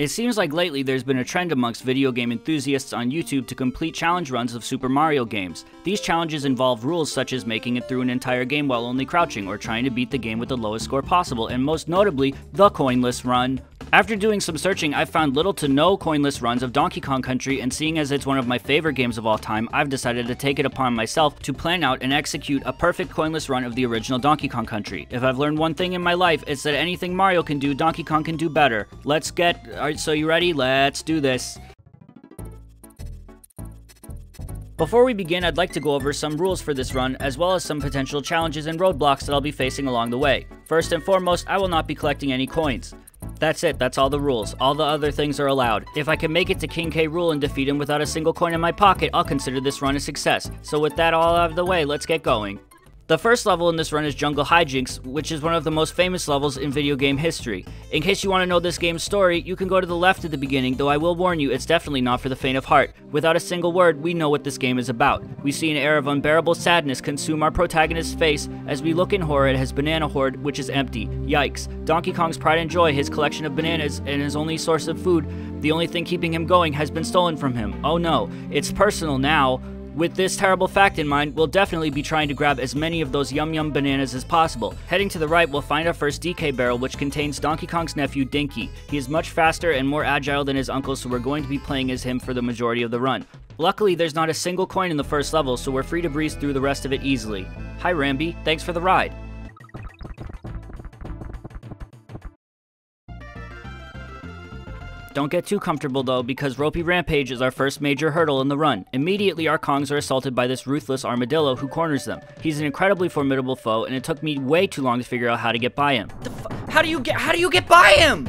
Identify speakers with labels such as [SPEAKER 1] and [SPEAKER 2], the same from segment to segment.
[SPEAKER 1] It seems like lately there's been a trend amongst video game enthusiasts on YouTube to complete challenge runs of Super Mario games. These challenges involve rules such as making it through an entire game while only crouching, or trying to beat the game with the lowest score possible, and most notably, the coinless run. After doing some searching, I've found little to no coinless runs of Donkey Kong Country, and seeing as it's one of my favorite games of all time, I've decided to take it upon myself to plan out and execute a perfect coinless run of the original Donkey Kong Country. If I've learned one thing in my life, it's that anything Mario can do, Donkey Kong can do better. Let's get. Alright, so you ready? Let's do this. Before we begin, I'd like to go over some rules for this run, as well as some potential challenges and roadblocks that I'll be facing along the way. First and foremost, I will not be collecting any coins. That's it, that's all the rules. All the other things are allowed. If I can make it to King K. Rool and defeat him without a single coin in my pocket, I'll consider this run a success. So with that all out of the way, let's get going. The first level in this run is Jungle Hijinks, which is one of the most famous levels in video game history. In case you want to know this game's story, you can go to the left at the beginning, though I will warn you, it's definitely not for the faint of heart. Without a single word, we know what this game is about. We see an air of unbearable sadness consume our protagonist's face as we look in horror at his banana hoard, which is empty. Yikes. Donkey Kong's pride and joy, his collection of bananas, and his only source of food, the only thing keeping him going, has been stolen from him. Oh no, it's personal now. With this terrible fact in mind, we'll definitely be trying to grab as many of those yum yum bananas as possible. Heading to the right, we'll find our first DK barrel, which contains Donkey Kong's nephew, Dinky. He is much faster and more agile than his uncle, so we're going to be playing as him for the majority of the run. Luckily, there's not a single coin in the first level, so we're free to breeze through the rest of it easily. Hi Rambi, thanks for the ride. Don't get too comfortable though, because Ropey Rampage is our first major hurdle in the run. Immediately, our Kongs are assaulted by this ruthless armadillo who corners them. He's an incredibly formidable foe, and it took me way too long to figure out how to get by him.
[SPEAKER 2] How do you get how do you get by him?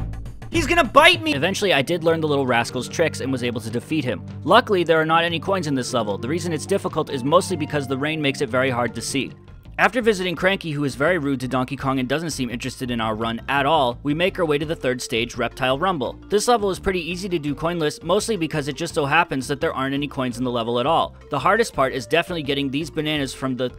[SPEAKER 2] He's gonna bite me!
[SPEAKER 1] Eventually, I did learn the little rascal's tricks and was able to defeat him. Luckily, there are not any coins in this level. The reason it's difficult is mostly because the rain makes it very hard to see. After visiting Cranky, who is very rude to Donkey Kong and doesn't seem interested in our run at all, we make our way to the third stage, Reptile Rumble. This level is pretty easy to do coinless, mostly because it just so happens that there aren't any coins in the level at all. The hardest part is definitely getting these bananas from the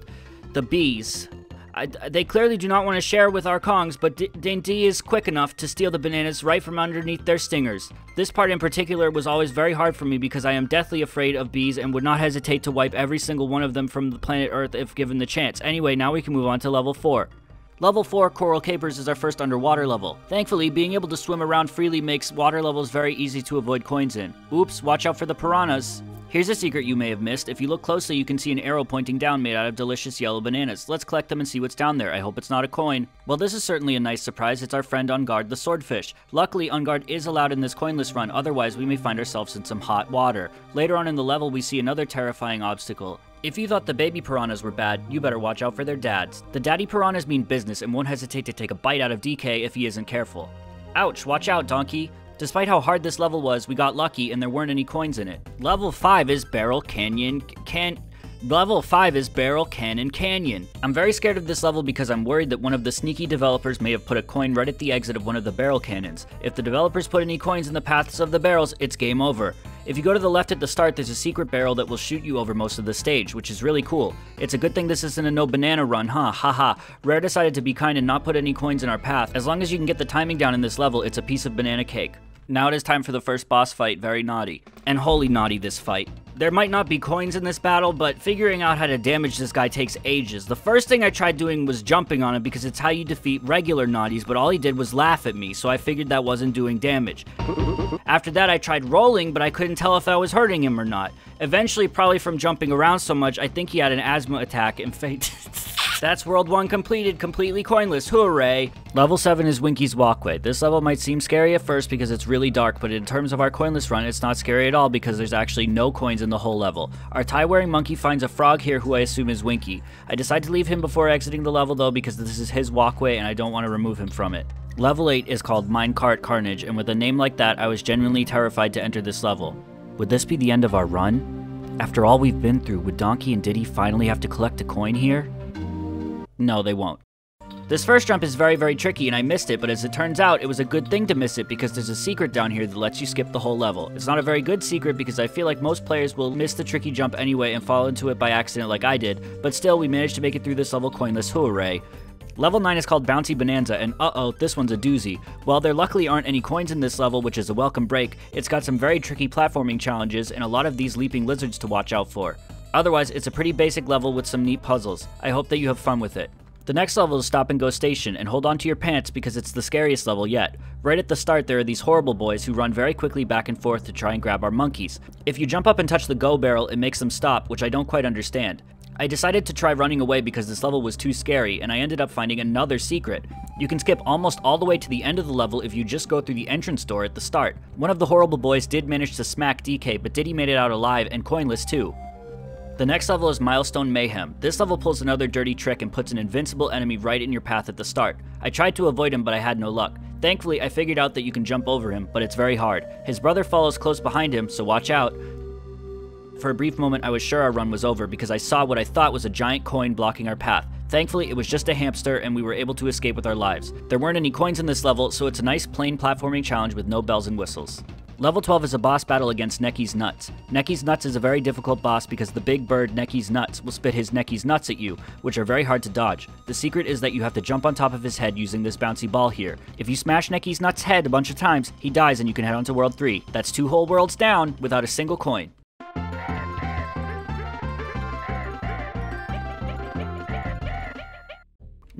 [SPEAKER 1] the bees. I, they clearly do not want to share with our Kongs, but D D is quick enough to steal the bananas right from underneath their stingers. This part in particular was always very hard for me because I am deathly afraid of bees and would not hesitate to wipe every single one of them from the planet Earth if given the chance. Anyway, now we can move on to level 4. Level 4 Coral Capers is our first underwater level. Thankfully, being able to swim around freely makes water levels very easy to avoid coins in. Oops, watch out for the piranhas. Here's a secret you may have missed. If you look closely, you can see an arrow pointing down made out of delicious yellow bananas. Let's collect them and see what's down there. I hope it's not a coin. Well, this is certainly a nice surprise. It's our friend Enguarde the swordfish. Luckily, Enguarde is allowed in this coinless run, otherwise we may find ourselves in some hot water. Later on in the level, we see another terrifying obstacle. If you thought the baby piranhas were bad, you better watch out for their dads. The daddy piranhas mean business and won't hesitate to take a bite out of DK if he isn't careful. Ouch, watch out, donkey. Despite how hard this level was, we got lucky and there weren't any coins in it. Level 5 is Barrel Canyon Can... Level 5 is Barrel Cannon Canyon. I'm very scared of this level because I'm worried that one of the sneaky developers may have put a coin right at the exit of one of the barrel cannons. If the developers put any coins in the paths of the barrels, it's game over. If you go to the left at the start, there's a secret barrel that will shoot you over most of the stage, which is really cool. It's a good thing this isn't a no banana run, huh? Haha. Rare decided to be kind and not put any coins in our path. As long as you can get the timing down in this level, it's a piece of banana cake. Now it is time for the first boss fight, Very Gnawty. And holy naughty this fight. There might not be coins in this battle, but figuring out how to damage this guy takes ages. The first thing I tried doing was jumping on him because it's how you defeat regular Gnawties, but all he did was laugh at me, so I figured that wasn't doing damage. After that, I tried rolling, but I couldn't tell if I was hurting him or not. Eventually, probably from jumping around so much, I think he had an asthma attack and fainted. That's World 1 completed, completely coinless, hooray! Level 7 is Winky's Walkway. This level might seem scary at first because it's really dark, but in terms of our coinless run, it's not scary at all because there's actually no coins in the whole level. Our tie-wearing monkey finds a frog here who I assume is Winky. I decide to leave him before exiting the level though because this is his walkway and I don't want to remove him from it. Level 8 is called Minecart Carnage, and with a name like that, I was genuinely terrified to enter this level. Would this be the end of our run? After all we've been through, would Donkey and Diddy finally have to collect a coin here? No, they won't. This first jump is very, very tricky and I missed it, but as it turns out, it was a good thing to miss it because there's a secret down here that lets you skip the whole level. It's not a very good secret because I feel like most players will miss the tricky jump anyway and fall into it by accident like I did, but still, we managed to make it through this level coinless, hooray. Level 9 is called Bouncy Bonanza, and uh-oh, this one's a doozy. While there luckily aren't any coins in this level, which is a welcome break, it's got some very tricky platforming challenges and a lot of these leaping lizards to watch out for. Otherwise, it's a pretty basic level with some neat puzzles. I hope that you have fun with it. The next level is Stop and Go Station, and hold on to your pants because it's the scariest level yet. Right at the start, there are these horrible boys who run very quickly back and forth to try and grab our monkeys. If you jump up and touch the go barrel, it makes them stop, which I don't quite understand. I decided to try running away because this level was too scary, and I ended up finding another secret. You can skip almost all the way to the end of the level if you just go through the entrance door at the start. One of the horrible boys did manage to smack DK, but Diddy made it out alive and coinless too. The next level is Milestone Mayhem. This level pulls another dirty trick and puts an invincible enemy right in your path at the start. I tried to avoid him, but I had no luck. Thankfully, I figured out that you can jump over him, but it's very hard. His brother follows close behind him, so watch out. For a brief moment, I was sure our run was over because I saw what I thought was a giant coin blocking our path. Thankfully, it was just a hamster and we were able to escape with our lives. There weren't any coins in this level, so it's a nice plain platforming challenge with no bells and whistles. Level 12 is a boss battle against Necky's Nuts. Necky's Nuts is a very difficult boss because the big bird Necky's Nuts will spit his Necky's Nuts at you, which are very hard to dodge. The secret is that you have to jump on top of his head using this bouncy ball here. If you smash Necky's Nuts' head a bunch of times, he dies and you can head on to World 3. That's two whole worlds down without a single coin.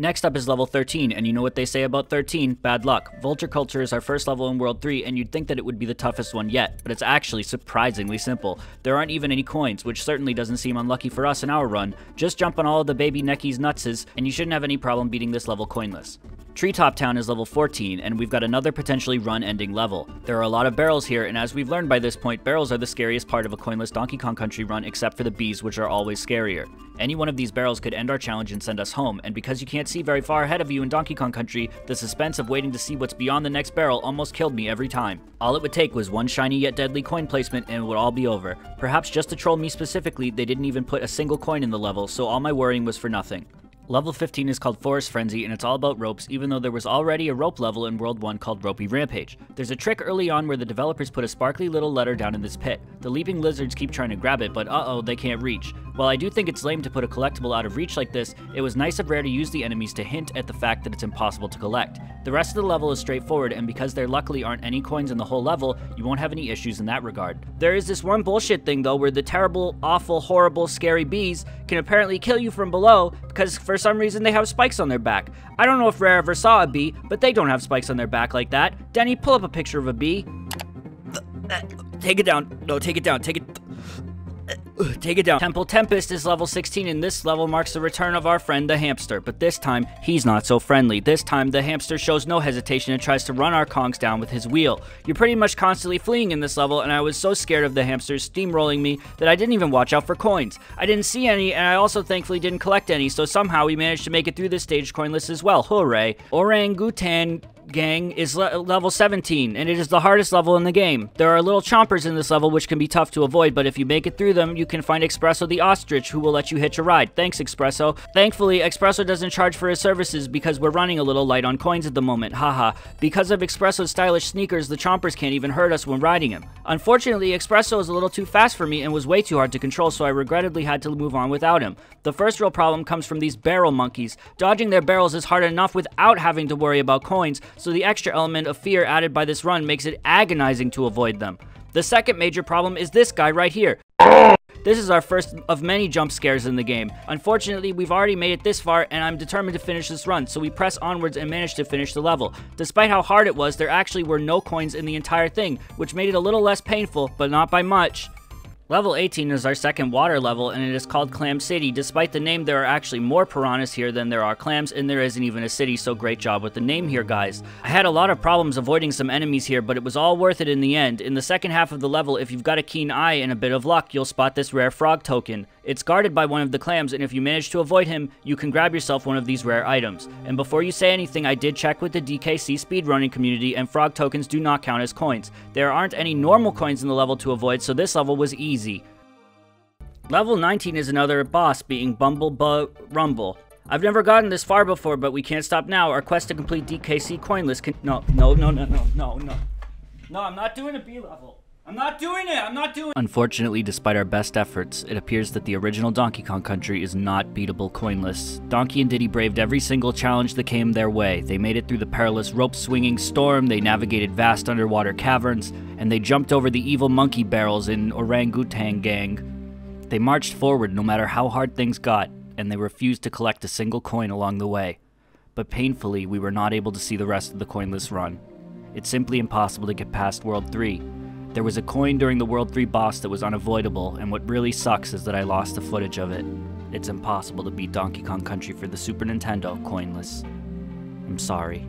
[SPEAKER 1] Next up is level 13, and you know what they say about 13? Bad luck. Vulture Culture is our first level in World 3, and you'd think that it would be the toughest one yet, but it's actually surprisingly simple. There aren't even any coins, which certainly doesn't seem unlucky for us in our run. Just jump on all of the baby Necky's nutses, and you shouldn't have any problem beating this level coinless. Treetop Town is level 14, and we've got another potentially run-ending level. There are a lot of barrels here, and as we've learned by this point, barrels are the scariest part of a coinless Donkey Kong Country run except for the bees, which are always scarier. Any one of these barrels could end our challenge and send us home, and because you can't see very far ahead of you in Donkey Kong Country, the suspense of waiting to see what's beyond the next barrel almost killed me every time. All it would take was one shiny yet deadly coin placement and it would all be over. Perhaps just to troll me specifically, they didn't even put a single coin in the level, so all my worrying was for nothing. Level 15 is called Forest Frenzy, and it's all about ropes, even though there was already a rope level in World 1 called Ropey Rampage. There's a trick early on where the developers put a sparkly little letter down in this pit. The leaping lizards keep trying to grab it, but uh-oh, they can't reach. While I do think it's lame to put a collectible out of reach like this, it was nice of Rare to use the enemies to hint at the fact that it's impossible to collect. The rest of the level is straightforward, and because there luckily aren't any coins in the whole level, you won't have any issues in that regard. There is this one bullshit thing though, where the terrible, awful, horrible, scary bees can apparently kill you from below because for some reason they have spikes on their back. I don't know if Rare ever saw a bee, but they don't have spikes on their back like that. Denny, pull up a picture of a bee. Uh, Take it down. No, take it down. Take it. Take it down. Temple Tempest is level 16 and this level marks the return of our friend the hamster, but this time, he's not so friendly. This time, the hamster shows no hesitation and tries to run our Kongs down with his wheel. You're pretty much constantly fleeing in this level and I was so scared of the hamsters steamrolling me that I didn't even watch out for coins. I didn't see any and I also thankfully didn't collect any, so somehow we managed to make it through this stage coinless as well. Hooray. Orangutan gang is le level 17, and it is the hardest level in the game. There are little chompers in this level which can be tough to avoid, but if you make it through them, you can find Espresso the Ostrich who will let you hitch a ride. Thanks, Espresso. Thankfully, Espresso doesn't charge for his services because we're running a little light on coins at the moment, haha. Because of Espresso's stylish sneakers, the chompers can't even hurt us when riding him. Unfortunately, Espresso is a little too fast for me and was way too hard to control, so I regrettably had to move on without him. The first real problem comes from these barrel monkeys. Dodging their barrels is hard enough without having to worry about coins, so the extra element of fear added by this run makes it agonizing to avoid them. The second major problem is this guy right here. This is our first of many jump scares in the game. Unfortunately, we've already made it this far, and I'm determined to finish this run, so we press onwards and manage to finish the level. Despite how hard it was, there actually were no coins in the entire thing, which made it a little less painful, but not by much. Level 18 is our second water level, and it is called Clam City. Despite the name, there are actually more piranhas here than there are clams, and there isn't even a city, so great job with the name here, guys. I had a lot of problems avoiding some enemies here, but it was all worth it in the end. In the second half of the level, if you've got a keen eye and a bit of luck, you'll spot this rare frog token. It's guarded by one of the clams, and if you manage to avoid him, you can grab yourself one of these rare items. And before you say anything, I did check with the DKC speedrunning community, and frog tokens do not count as coins. There aren't any normal coins in the level to avoid, so this level was easy. Level 19 is another boss, being Bumble Rumble. I've never gotten this far before, but we can't stop now. Our quest to complete DKC coinless can- No, no, no, no, no, no, no. No, I'm not doing a B level.
[SPEAKER 2] I'm not doing it. I'm not doing it!
[SPEAKER 1] Unfortunately, despite our best efforts, it appears that the original Donkey Kong Country is not beatable coinless. Donkey and Diddy braved every single challenge that came their way. They made it through the perilous rope swinging storm, they navigated vast underwater caverns, and they jumped over the evil monkey barrels in Orangutan Gang. They marched forward no matter how hard things got, and they refused to collect a single coin along the way. But painfully, we were not able to see the rest of the coinless run. It's simply impossible to get past World 3. There was a coin during the World 3 boss that was unavoidable, and what really sucks is that I lost the footage of it. It's impossible to beat Donkey Kong Country for the Super Nintendo coinless. I'm sorry.